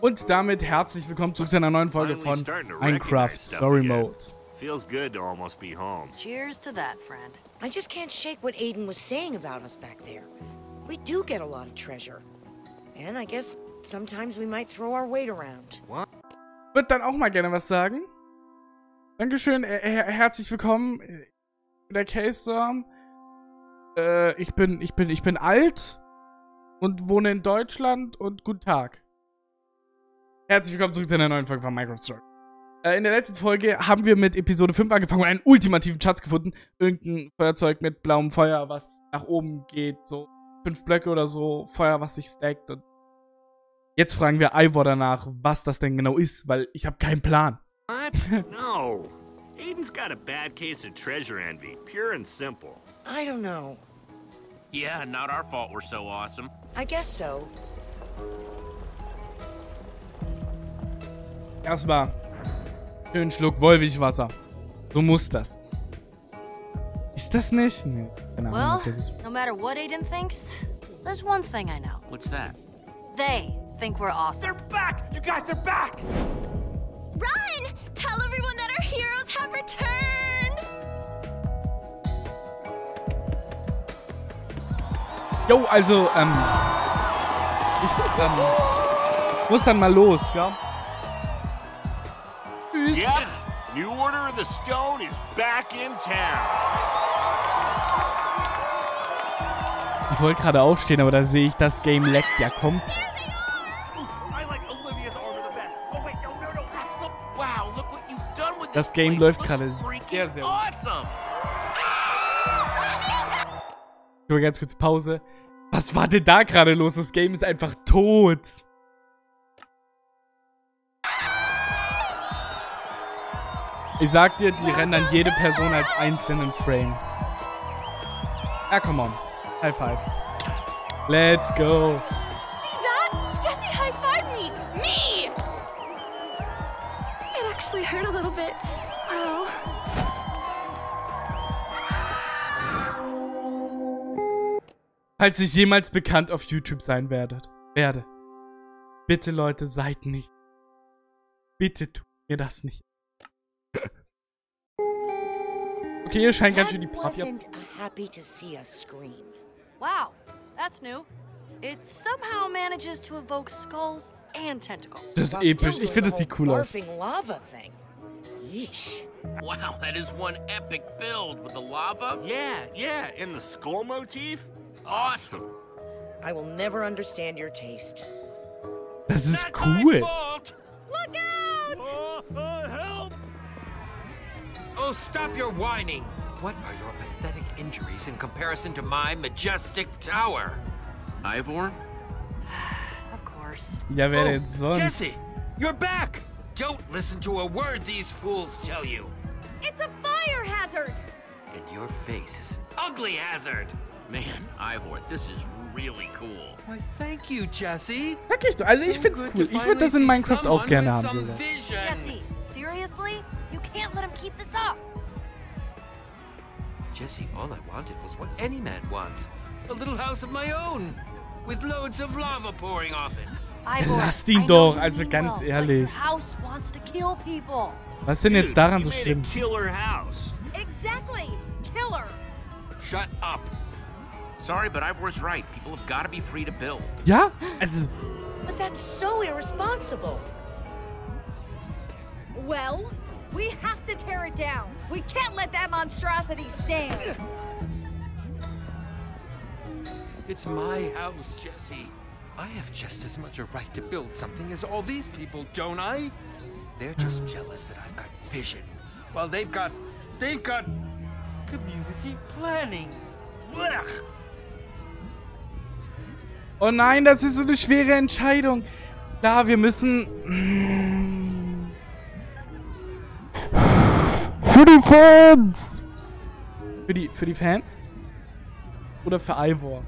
Und damit herzlich willkommen zurück zu einer neuen Folge von Minecraft Story Mode. Feels good to almost be home. Cheers to that, friend. I just can't shake what Aiden was saying about us back there. We do get a lot of treasure. And I guess sometimes we might throw our weight around. What? Würde dann auch mal gerne was sagen. Dankeschön, äh, her herzlich willkommen in der K-Storm. Äh, ich bin, ich bin, ich bin alt und wohne in Deutschland und guten Tag. Herzlich willkommen zurück zu einer neuen Folge von Minecraft Story. Äh, in der letzten Folge haben wir mit Episode 5 angefangen und einen ultimativen Schatz gefunden. Irgendein Feuerzeug mit blauem Feuer, was nach oben geht. So fünf Blöcke oder so. Feuer, was sich stackt. Und jetzt fragen wir Ivor danach, was das denn genau ist, weil ich habe keinen Plan. What? no. Aiden's got a bad case of treasure envy, pure and simple. I don't know. Yeah, not our fault we're so awesome. I guess so. Erstmal schön Schluck Wollwilchwasser. So muss das. Ist das nicht? Nee, keine Well, Ahnung. natürlich. no matter what Aiden thinks, there's one thing I know. What's that? They think we're awesome. back! You guys are back! Run! Tell everyone that our heroes have returned! Jo, also, ähm. Ich, ähm. Muss dann mal los, gell? Tschüss. Yep. New Order of the Stone is back in town. Ich wollte gerade aufstehen, aber da sehe ich, das Game leckt ja best. Oh wait, no, no, no, Axel. Wow, look what you've done with Das Game läuft gerade sehr, sehr gut. awesome. Ich mal ganz kurz Pause. Was war denn da gerade los? Das Game ist einfach tot. Ich sag dir, die rendern jede Person als einzelnen Frame. Ja, come on. High five. Let's go. See that? Jesse high-fived me! Me! It actually hurt a little bit. Wow. Falls ich jemals bekannt auf YouTube sein werdet, werde. Bitte, Leute, seid nicht. Bitte tut mir das nicht. Okay, ihr scheint ganz schön die Party wasn't happy to see us scream. Wow, that's new. It somehow manages to evoke skulls and tentacles. Das ist While episch. still Ich finde, das sieht cool aus. Barfing lava thing. Yeesh. Wow, that is one epic build with the lava. Yeah, yeah, and the skull motif? Awesome. I will never understand your taste. Das ist That's cool. Look out! Oh, oh. Help! Stop your whining! What are your pathetic injuries in comparison to my majestic tower? Ivor? Of course. Ja, wer oh, sonst? Jesse, you're back! Don't listen to a word these fools tell you. It's a fire hazard! And your face is an ugly hazard. Man, Ivor, this is really cool. Why, thank you, Jesse. Sag ich doch. Also ich find's cool. to Ich würde das in Minecraft auch gerne haben. sogar. Jesse, seriously? You can't let him keep this up. Jesse, all I wanted was what any man wants. A little house of my own. With loads of lava pouring off it. Lasst ihn I know doch, also ganz ehrlich. Your house wants to kill people. Was ist denn jetzt daran so schlimm? a killer house. Exactly! Killer! Shut up. Sorry, but Ivor's right. People have got to be free to build. Yeah? But that's so irresponsible. Well, we have to tear it down. We can't let that monstrosity stand. It's my house, Jesse. I have just as much a right to build something as all these people, don't I? They're just jealous that I've got vision, while they've got. they've got. community planning. Blech. Oh nein, das ist so eine schwere Entscheidung. Klar, wir müssen... mm. Für die Fans! Für die, für die Fans? Oder für Ivor?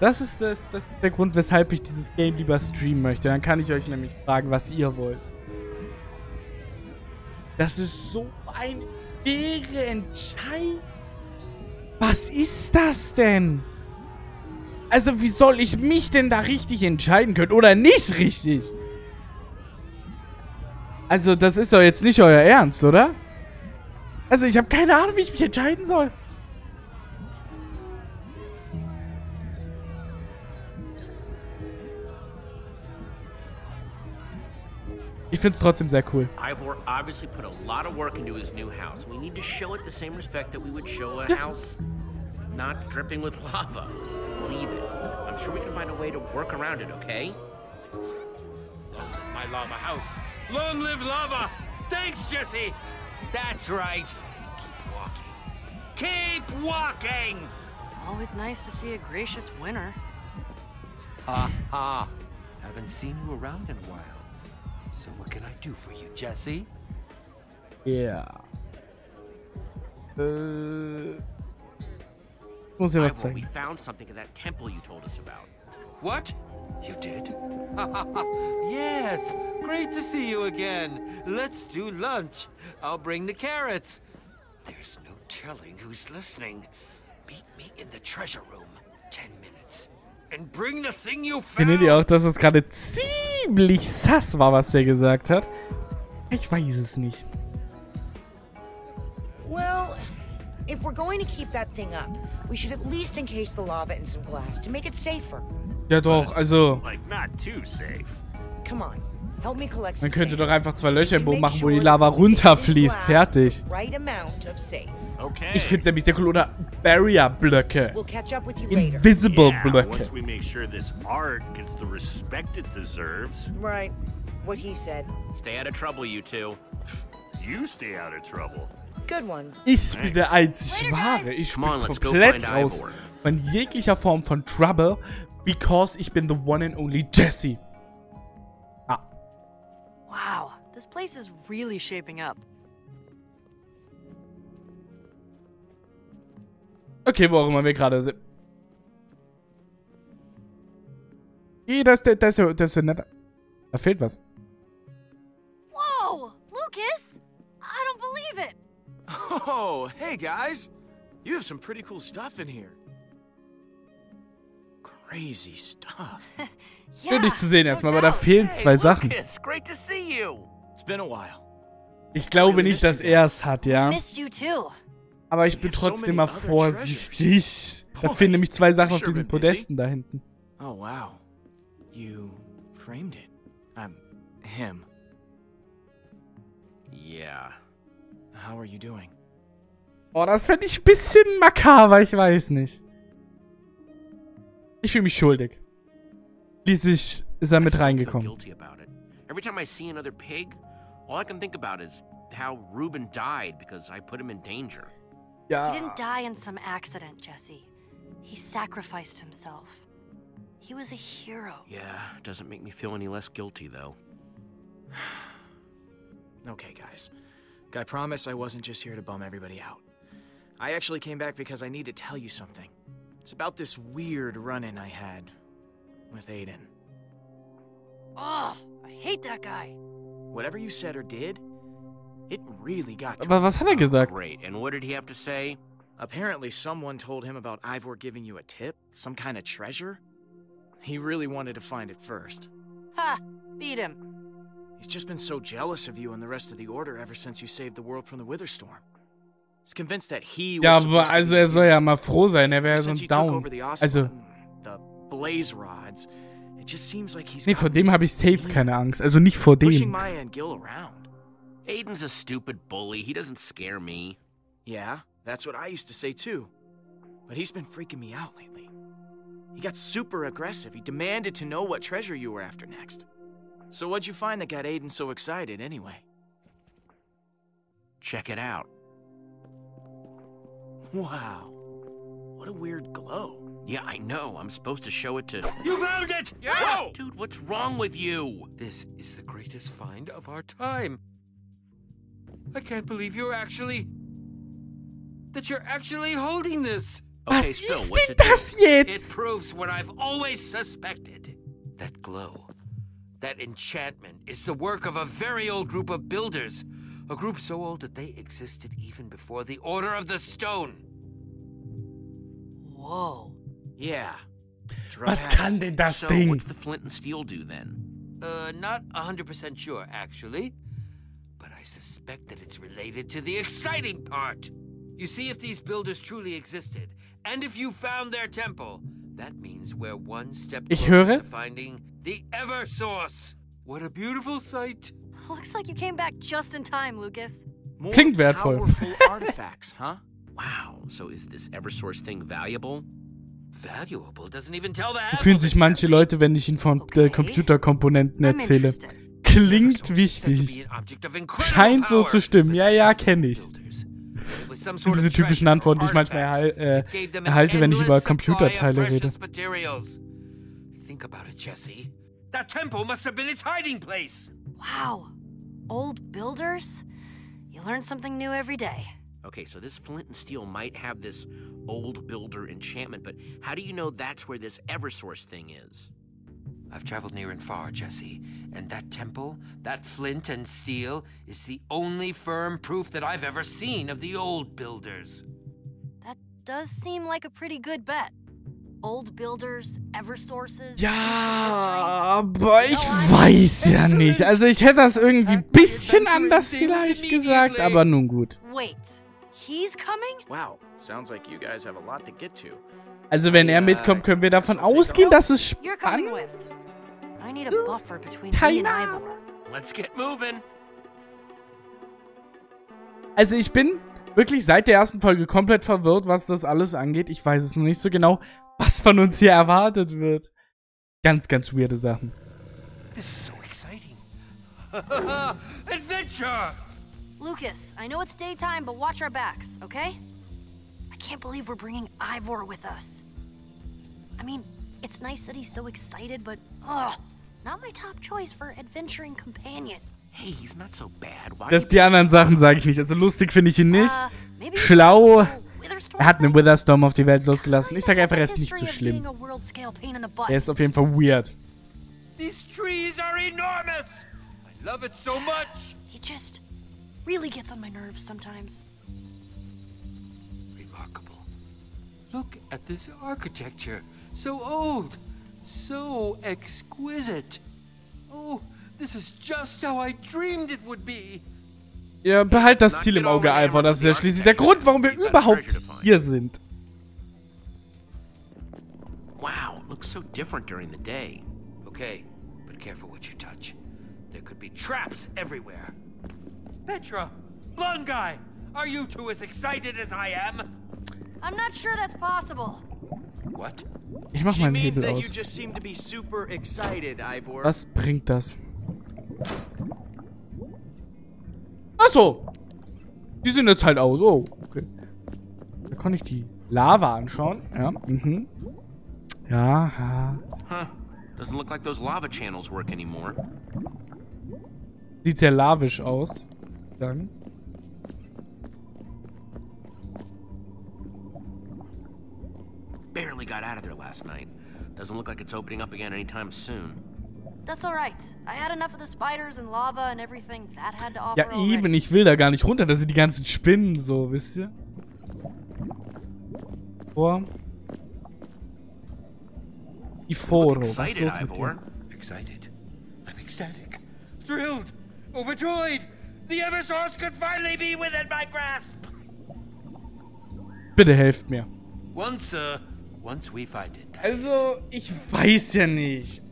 Das ist, das, das ist der Grund, weshalb ich dieses Game lieber streamen möchte. Dann kann ich euch nämlich fragen, was ihr wollt. Das ist so eine schwere Entscheidung. Was ist das denn? Also, wie soll ich mich denn da richtig entscheiden können? Oder nicht richtig? Also, das ist doch jetzt nicht euer Ernst, oder? Also, ich habe keine Ahnung, wie ich mich entscheiden soll. Ich find's trotzdem sehr cool. Ivor obviously put a lot of work into his new house. We need to show it the same respect that we would show a house not dripping with lava. Leave it. I'm sure we can find a way to work around it, okay? Long live my lava house. Long live lava. Thanks, Jesse. That's right. Keep walking. Keep walking. Always nice to see a gracious winner. Ha ha. Haven't seen you around in a while. So what can I do for you, Jesse? Yeah. Äh. You told us about. What? You did? yes. Great to see you again. Let's do lunch. I'll bring the carrots. There's no telling who's listening. Meet me in the treasure room. Ten minutes. And bring the thing you found. Findet ihr auch, dass es gerade ziemlich sass war, was der gesagt hat? Ich weiß es nicht. If we're going to keep that thing up, we should at least encase the lava in some glass to make it safer. Ja doch, also, Like, not too safe. Come on, help me collect some man könnte doch einfach zwei Löcher im Boden machen, wo die Lava that we encase runterfließt. Fertig. with the Right amount of safe. Okay. Ich find's nämlich sehr cool. Oder Barrier-Blöcke. We'll catch up with you later. Invisible yeah, Blöcke. once we make sure this art gets the respect it deserves, Right. What he said. Stay out of trouble, you two. you stay out of trouble. Good one. Ich bin der einzig wahre. Ich Come bin on, let's go komplett raus von jeglicher Form von Trouble, because ich bin the one and only Jesse. Ah, Wow, this place is really shaping up. okay, wo auch immer wir gerade sind. Okay, das, das, das, das ist nett. Da fehlt was. Oh, hey guys! You have some pretty cool stuff in here. Crazy stuff. Schön dich zu sehen erstmal, aber da fehlen zwei Sachen. Lucas, great to see you. It's been a while. Ich glaube nicht, dass er es hat, ja. Missed you too. Aber ich bin trotzdem mal vorsichtig. Da fehlen nämlich zwei Sachen auf diesen. Podesten da hinten. Oh, wow. You framed it. I'm him. Yeah. How are you doing? Oh, das fände ich ein bisschen makaber, ich weiß nicht. Ich fühle mich schuldig. Schließlich ist er I mit still feel reingekommen. guilty about it. Every time I see another pig, all I can think about is how Reuben died because I put him in danger. He Ja. didn't die in some accident, Jesse. He sacrificed himself. He was a hero. Yeah, doesn't make me feel any less guilty though. Okay, guys. I promise I wasn't just here to bum everybody out. I actually came back because I need to tell you something. It's about this weird run in I had with Aiden. Ugh, I hate that guy. Whatever you said or did, it really got to Aber me. was hat er gesagt? Great. And what did he have to say? Apparently, someone told him about Ivor giving you a tip, some kind of treasure. He really wanted to find it first. Ha! Beat him. He's just been so jealous of you and the rest of the Order ever since you saved the world from the Witherstorm. Ja, aber also be er the soll hero. ja mal froh sein, er wäre Since sonst you took down. over the Also, Ocelot, the Blaze Rods, it just seems like he's nee, vor dem habe ich safe keine Angst. Also nicht vor dem. Maya and Gil around. Aiden's a stupid bully. He doesn't scare me. Yeah, that's what I used to say too. But he's been freaking me out lately. He got super aggressive. He demanded to know what treasure you were after next. So what'd you find that got Aiden so excited anyway? Check it out. Wow. What a weird glow. Yeah, I know. I'm supposed to show it to. You found it! Whoa! Dude, what's wrong with you? This is the greatest find of our time. I can't believe you're actually. that you're actually holding this. Okay, Was Spill, what's denn it das jetzt? It proves what I've always suspected. That glow, that enchantment, is the work of a very old group of builders. A group so old that they existed even before the Order of the Stone. Whoa. Yeah. Was Dramatic. kann denn das so, Ding? what's the flint and steel do then? Uh, not 100% sure, actually. But I suspect that it's related to the exciting part. You see, if these builders truly existed, and if you found their temple, that means we're one step closer to finding the Eversource. What a beautiful sight. Looks like you came back just in time, Lucas. Klingt wertvoll. powerful artifacts, huh? Wow, so is this Eversource thing valuable? Valuable doesn't even tell the fühlen sich manche. Leute, wenn ich ihnen von äh, Okay. Computerkomponenten erzähle. Klingt wichtig. Scheint so zu stimmen. Ja, ja, of the kenn ich. diese typischen Antworten, die ich manchmal erhal- äh, erhalte, wenn ich über Computerteile rede. Think about it, Jesse. That temple must have been its hiding place. Wow. Old builders? You learn something new every day. Okay, so this flint and steel might have this old builder enchantment, but how do you know that's where this Eversource thing is? I've traveled near and far, Jesse, and that temple, that flint and steel, is the only firm proof that I've ever seen of the old builders. That does seem like a pretty good bet. Old builders, Eversources, Ja, aber ich weiß ja nicht. Also ich hätte das irgendwie ein bisschen anders vielleicht gesagt, aber nun gut. mysteries. Wait, he's coming? Wow, sounds like you guys have a lot to get to. Also wenn er Ja, mitkommt, können wir davon ausgehen, dass es You're coming spannend with. I need a buffer between me Keine and Ahnung. Ivor. Let's get moving. Also ich bin wirklich seit der ersten Folge komplett verwirrt, was das alles angeht. Ich weiß es noch nicht so genau, was von uns hier erwartet wird. Ganz, ganz weirde Sachen. This is so exciting. Adventure! Lucas, I know it's daytime, but watch our backs, okay? I can't believe we're bringing Ivor with us. I mean, it's nice that he's so excited, but ugh, not my top choice for adventuring companion. Hey, he's not so bad. Why Das, die anderen Sachen sage ich nicht. Also lustig finde ich ihn nicht. Uh, Schlau. A Witherstorm Er hat einen friend? Witherstorm auf die Welt losgelassen. Ich Kinda sage einfach, er has ist nicht so schlimm. being a world-scale pain in the butt. Er ist auf jeden Fall weird. These trees are enormous! I love it so much! He just really gets on my nerves sometimes. Remarkable. Look at this architecture. So old. So exquisite. Oh, this is just how I dreamed it would be. Ja, behalt das Ziel im Auge, Ivor. Das ist ja schließlich der Grund, warum wir überhaupt hier sind. Wow, looks so different during the day. Okay, but careful what you touch. There could be traps everywhere. Petra, blonde guy, are you two as excited as I am? I'm not sure that's possible. What? Ich mach meinen Hebel that you aus. just seem to be super excited, Ivor. Was bringt das? Achso. Die sind jetzt halt aus. Oh, okay. Da kann ich die Lava anschauen. Ja, mhm. Ja, ja. Huh. Doesn't look like those lava channels work anymore. Sieht sehr lavisch aus. Sagen. Barely got out of there last night. Doesn't look like it's opening up again anytime soon. That's all right. I had enough of the spiders and lava and everything that had to offer Ja, already. eben. Ich will da gar nicht runter. Das sind die ganzen Spinnen so, wisst ihr? Vor. Iforo. Was ist Excited, los mit dir? Excited. I'm ecstatic. Thrilled. Overjoyed. The Eversource could finally be within my grasp. Bitte helft mir. Once, uh, once we find it. Also, ich weiß ja nicht.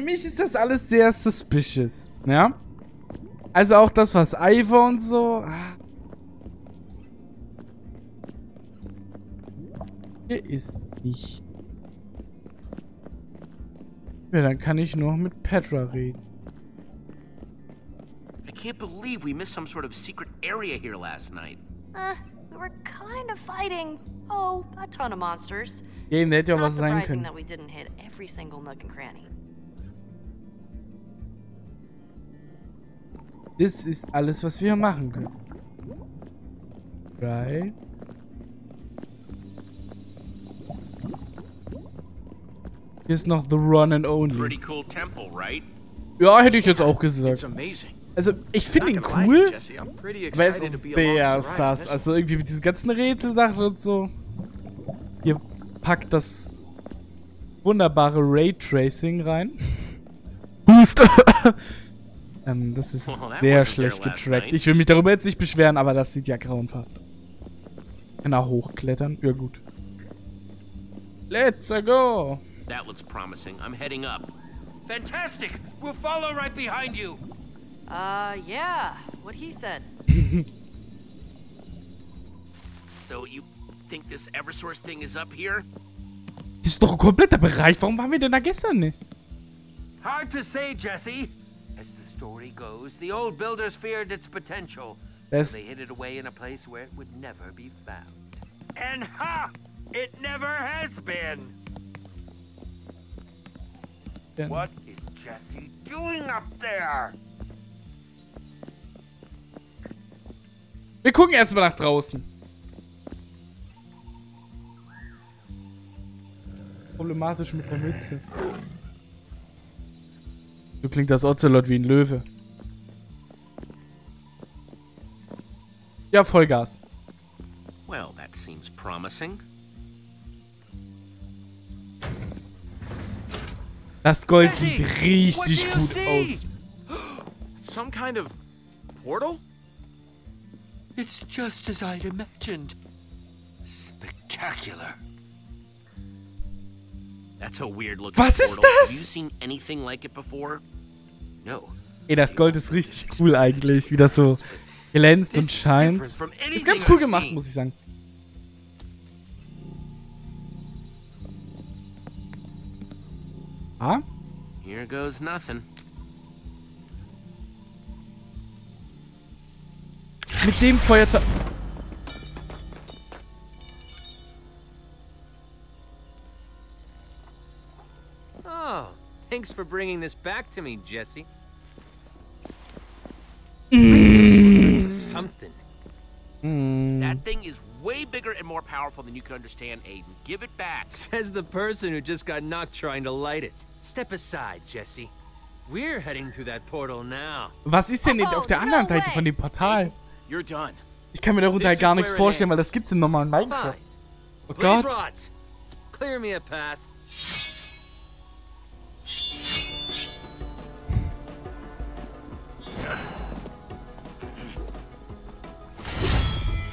Für mich ist das alles sehr suspicious. Ja? Also auch das, was Ivor und so. ah. Hier ist nicht. Ja, dann kann ich nur mit Petra reden. I can't believe we missed some sort of secret area here last night. Uh, we were kind of fighting, oh, a ton of monsters. Hätte ja It's not surprising that we didn't hit every single nook and cranny. Das ist alles, was wir machen können. Right? Hier ist noch The Run and Only. Pretty cool temple, right? Ja, hätte ich jetzt auch It's gesagt. amazing. Also, ich finde ihn cool, aber er ist sehr sass. Also irgendwie mit diesen ganzen Rätselsachen und so. Hier packt das wunderbare Raytracing rein. Hust. ähm, das ist Well, sehr schlecht getrackt. Ich will mich darüber jetzt nicht beschweren, aber das sieht ja grauenhaft. Kann er hochklettern? Ja gut. Let's go. That looks promising. I'm heading up. Fantastic! We'll follow right behind you. Uh, yeah, what he said. So you think this Eversource thing is up here? Das ist doch ein kompletter Bereich. Warum waren wir denn da gestern nicht? Hard to say, Jesse. As the story goes, the old builders feared its potential. Das, They hid it away in a place where it would never be found. And ha! It never has been. What is Jesse doing up there? Wir gucken erstmal nach draußen. Problematisch mit der Mütze. So klingt das Ocelot wie ein Löwe. Ja, Vollgas. Well, that seems promising. Das Gold sieht richtig gut aus. Some kind of portal? It's just as I'd imagined. Spectacular. That's a weird looking Was ist portal. das? Have you seen anything like it before? Ey, das Gold ist richtig cool eigentlich, wie das so glänzt und scheint. Ist ganz cool gemacht, muss ich sagen. Ah? Here goes nothing. Mit dem Feuerzeug. Thanks for bringing this back to me, Jesse. Something. Hm. That thing is way bigger and more powerful than you can understand, Aiden. Give it back. Says the person who just got knocked trying to light it. Step aside, Jesse. We're heading through that portal now. Was ist denn Oh, auf der no anderen Seite way. von dem Portal? You're done. Ich kann mir darunter This is gar nichts where it vorstellen, weil ends. das gibt's im normalen Minecraft. Oh Gott. rods. Clear me a path.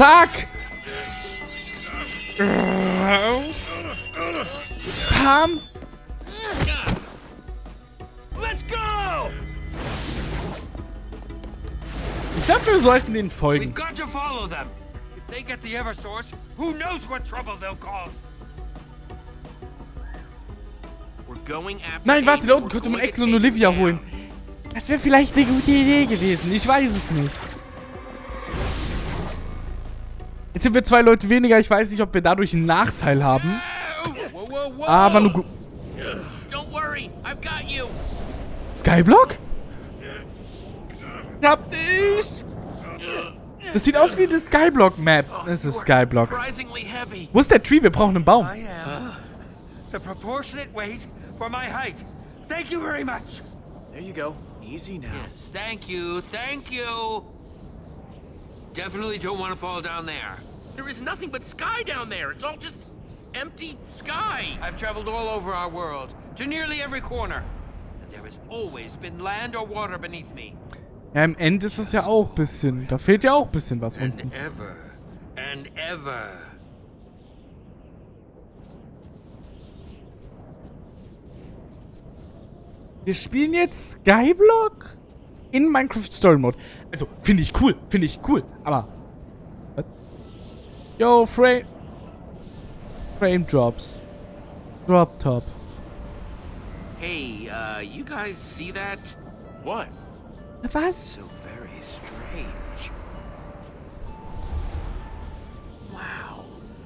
Zack! Pam! Let's go! Ich glaube, wir sollten We've folgen. got to follow them. If they get the Eversource, who knows what trouble they'll cause? Nein, warte, da unten könnte man Axel und Olivia holen. Das wäre vielleicht eine gute Idee gewesen. Ich weiß es nicht. Jetzt sind wir zwei Leute weniger. Ich weiß nicht, ob wir dadurch einen Nachteil haben. Whoa, whoa, whoa! Aber nur gut. Skyblock? Ich hab dich. Das sieht aus wie eine Skyblock-Map. Das ist Skyblock. Wo ist der Tree? Wir brauchen einen Baum. The proportionate weight for my height. Thank you very much. There you go. Easy now. Yes, thank you, thank you. Definitely don't want to fall down there. There is nothing but sky down there. It's all just empty sky. I've traveled all over our world, to nearly every corner. And there has always been land or water beneath me. Ja, im End ist es ja auch ein bisschen. Da fehlt ja auch ein bisschen was And unten. ever and ever. Wir spielen jetzt Skyblock in Minecraft Story Mode. Also, finde ich cool. Finde ich cool. Aber. Was? Yo, Frame. Frame Drops. Drop Top. Hey, uh, you guys see that? What? Was? very strange. Wow.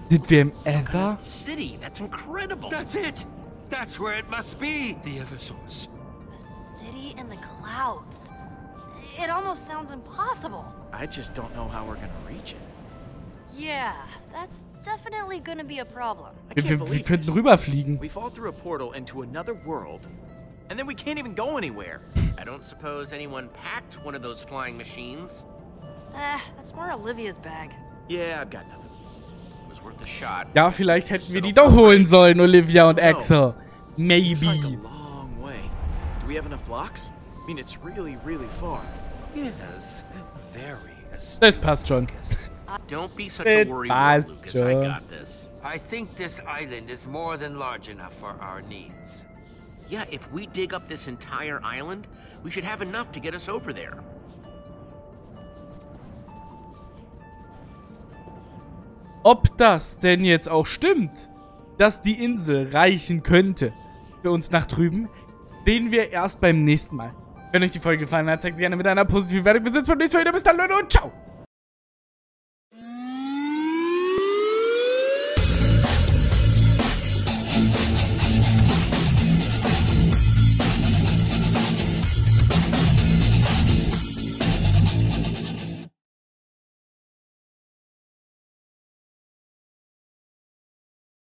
Did wir ever? Some kind of city. That's incredible. That's it. That's where it must be. The Eversource. A city in the clouds. It almost sounds impossible. I just don't know how we're gonna reach it. Yeah, that's definitely gonna be a problem. I Wir, can't wir, wir believe könnten this. rüberfliegen. We fall through a portal into another world, and then we can't even go anywhere. I don't suppose anyone packed one of those flying machines. Eh, that's more Olivia's bag. Yeah, I've got nothing. It was worth a shot. Ja, vielleicht hätten wir die doch holen sollen, Olivia und Axel. Seems like a Maybe. long way. Do we have enough blocks? I mean, it's really, really far. Yes, very Das passt schon. Don't be such It a worry, was Lucas. I got this. I think this island is more than large enough for our needs. Yeah, if we dig up this entire island, we should have enough to get us over there. Ob das denn jetzt auch stimmt, dass die Insel reichen könnte für uns nach drüben, sehen wir erst beim nächsten Mal. Wenn euch die Folge gefallen hat, zeigt sie gerne mit einer positiven Wertung. Wir sehen uns beim nächsten Mal wieder. Bis dann, Leute, und ciao!